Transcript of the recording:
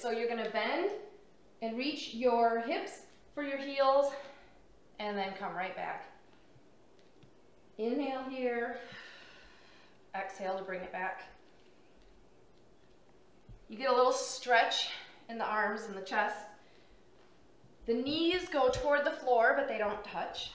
So you're gonna bend and reach your hips for your heels and then come right back. Inhale here, exhale to bring it back. You get a little stretch in the arms and the chest. The knees go toward the floor, but they don't touch.